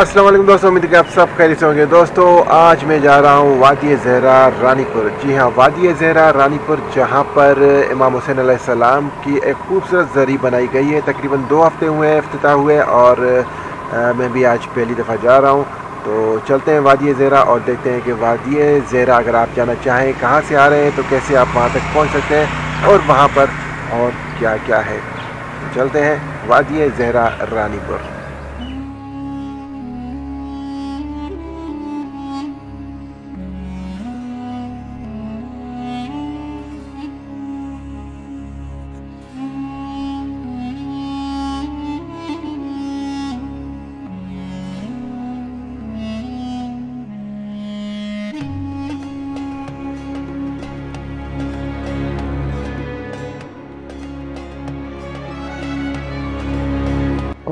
السلام علیکم دوستوں امید کہ آپ سب خیریت سے ہوں گے۔ دوستوں آج میں جا رہا ہوں وادی زہرا رانی پور جی ہاں وادی زہرا رانی پور جہاں پر امام حسین علیہ السلام کی ایک خوبصورت زری بنائی گئی ہے۔ تقریباً دو ہفتے ہوئے ہیں افتتاح ہوئے اور میں بھی آج پہلی دفعہ جا رہا ہوں۔ تو چلتے ہیں وادی زہرا اور دیکھتے ہیں کہ وادی زہرا اگر آپ جانا چاہیں، کہاں سے آ رہے ہیں، تو کیسے آپ وہاں تک پہنچ سکتے ہیں اور وہاں پر اور کیا کیا ہے۔ چلتے ہیں وادی زہرا رانی پور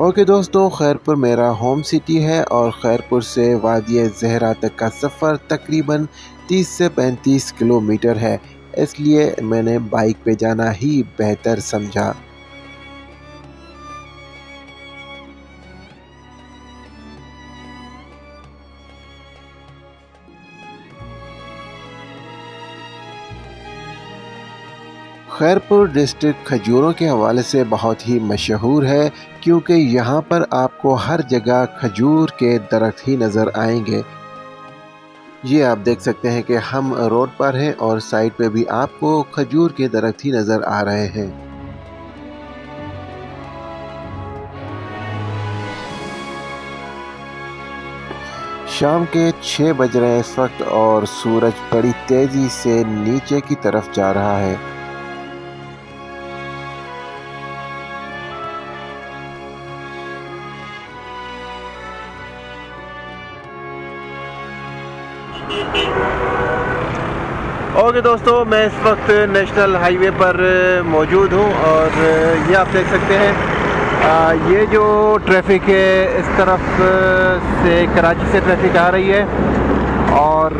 اوکے دوستو، خیرپور میرا ہوم سٹی ہے اور خیرپور سے وادی زہرا تک کا سفر تقریباً تیس سے پینتیس کلومیٹر ہے۔ اس لیے میں نے بائک پہ جانا ہی بہتر سمجھا۔ خیرپور ڈسٹرکٹ کھجوروں کے حوالے سے بہت ہی مشہور ہے، کیونکہ یہاں پر آپ کو ہر جگہ کھجور کے درخت ہی نظر آئیں گے۔ یہ آپ دیکھ سکتے ہیں کہ ہم روڈ پر ہیں اور سائٹ پہ بھی آپ کو کھجور کے درخت ہی نظر آ رہے ہیں۔ شام کے چھ بج رہے اس وقت اور سورج بڑی تیزی سے نیچے کی طرف جا رہا ہے۔ اوکے دوستو، میں اس وقت نیشنل ہائی وے پر موجود ہوں اور یہ آپ دیکھ سکتے ہیں یہ جو ٹریفک ہے، اس طرف سے کراچی سے ٹریفک آ رہی ہے اور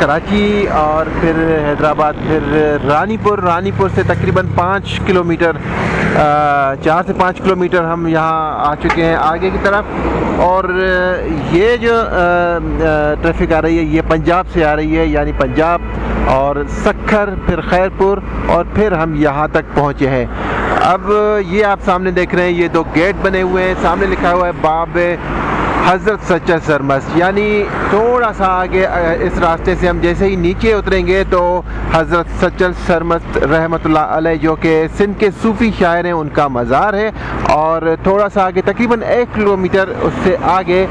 کراچی اور پھر حیدرآباد، پھر رانی پور رانی پور سے تقریباً پانچ کلومیٹر چار سے پانچ کلومیٹر ہم یہاں آ چکے ہیں آگے کی طرف۔ اور یہ جو ٹریفک آ رہی ہے، یہ پنجاب سے آ رہی ہے یعنی پنجاب اور سکھر، پھر خیرپور اور پھر ہم یہاں تک پہنچے ہیں۔ اب یہ آپ سامنے دیکھ رہے ہیں، یہ دو گیٹ بنے ہوئے ہیں۔ سامنے لکھا ہوا ہے، باب حضرت سچا سرمس یعنی تھوڑا سا آگے اس راستے سے ہم جیسے ہی نیچے اتریں گے تو حضرت سچل سرمست رحمت اللہ علیہ، جو کہ سندھ کے صوفی شاعر ہیں، ان کا مزار ہے۔ اور تھوڑا سا آگے، تقریباً ایک کلومیٹر اس سے آگے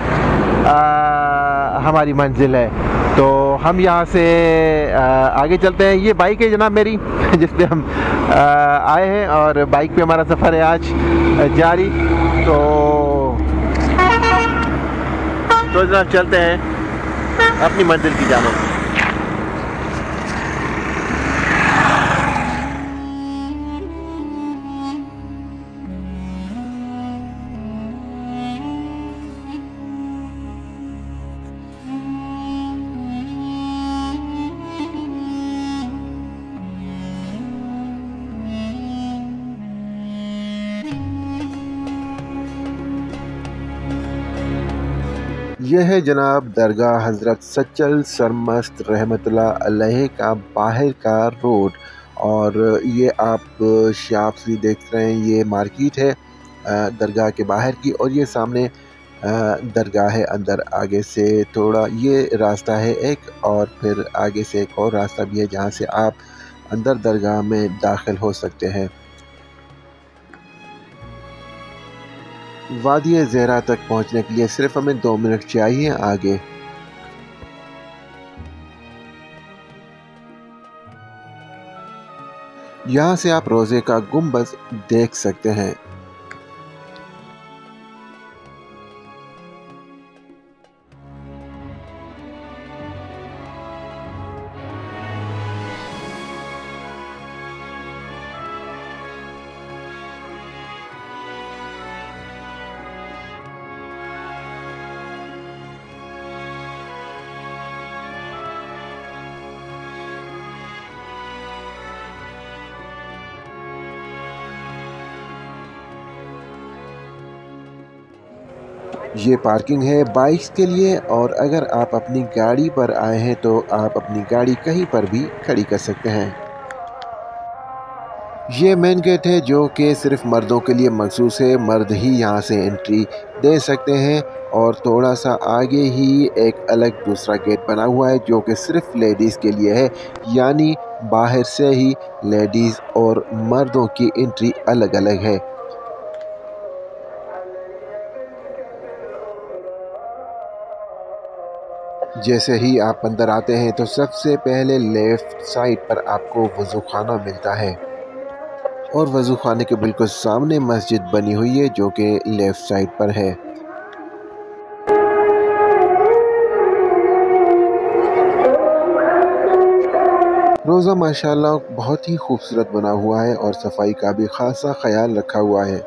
ہماری منزل ہے۔ تو ہم یہاں سے آگے چلتے ہیں۔ یہ بائک ہے جناب میری، جس پہ ہم آئے ہیں۔ اور بائک پہ ہمارا سفر ہے آج جاری۔ تو تو جناب چلتے ہیں اپنی منزل کی جانب۔ یہ ہے جناب درگاہ حضرت سچل سرمست رحمت اللہ علیہ کا باہر کا روڈ اور یہ آپ شاپ دیکھ رہے ہیں، یہ مارکیٹ ہے درگاہ کے باہر کی اور یہ سامنے درگاہ ہے اندر آگے سے تھوڑا یہ راستہ ہے ایک اور پھر آگے سے ایک اور راستہ بھی ہے جہاں سے آپ اندر درگاہ میں داخل ہو سکتے ہیں۔ وادی زہرا تک پہنچنے کے لیے صرف ہمیں دو منٹ چاہیے آگے۔ یہاں سے آپ روزے کا گمبز دیکھ سکتے ہیں۔ یہ پارکنگ ہے بائکس کے لیے اور اگر آپ اپنی گاڑی پر آئے ہیں تو آپ اپنی گاڑی کہیں پر بھی کھڑی کر سکتے ہیں۔ یہ مین گیٹ ہے جو کہ صرف مردوں کے لیے مخصوص ہے۔ مرد ہی یہاں سے انٹری دے سکتے ہیں اور تھوڑا سا آگے ہی ایک الگ دوسرا گیٹ بنا ہوا ہے جو کہ صرف لیڈیز کے لیے ہے۔ یعنی باہر سے ہی لیڈیز اور مردوں کی انٹری الگ الگ ہے۔ جیسے ہی آپ اندر آتے ہیں تو سب سے پہلے لیفٹ سائٹ پر آپ کو وضو خانہ ملتا ہے۔ اور وضو خانے کے بالکل سامنے مسجد بنی ہوئی ہے جو کہ لیفٹ سائڈ پر ہے۔ روزہ ماشاءاللہ بہت ہی خوبصورت بنا ہوا ہے اور صفائی کا بھی خاصا خیال رکھا ہوا ہے۔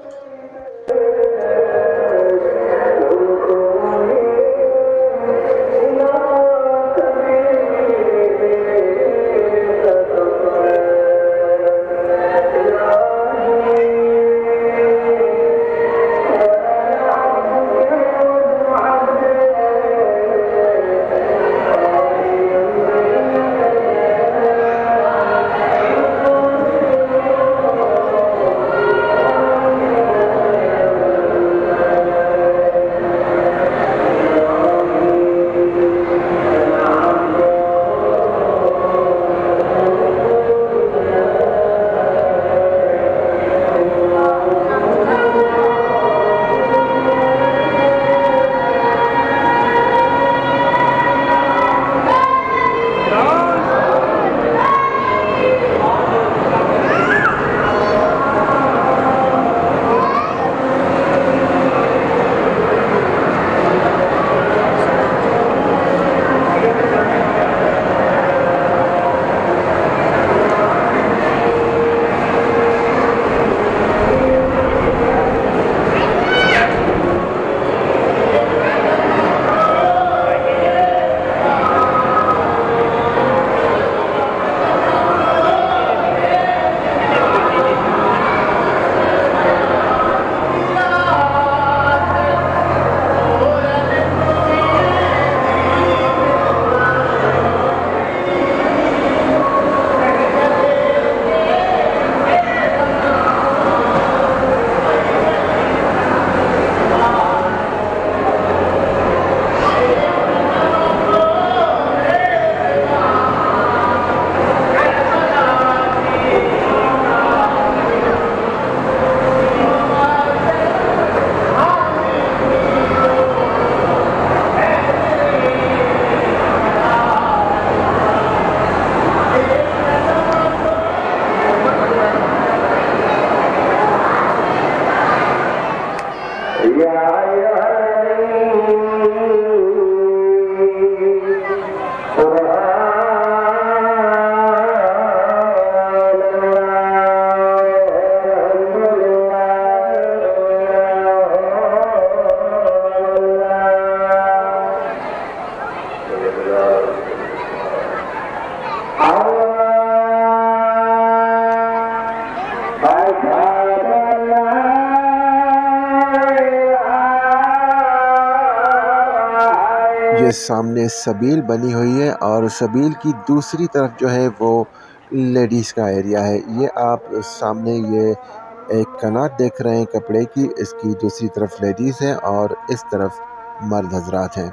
یہ سامنے سبیل بنی ہوئی ہے اور سبیل کی دوسری طرف جو ہے وہ لیڈیز کا ایریا ہے۔ یہ آپ سامنے یہ ایک کنات دیکھ رہے ہیں کپڑے کی۔ اس کی دوسری طرف لیڈیز ہیں اور اس طرف مرد حضرات ہیں۔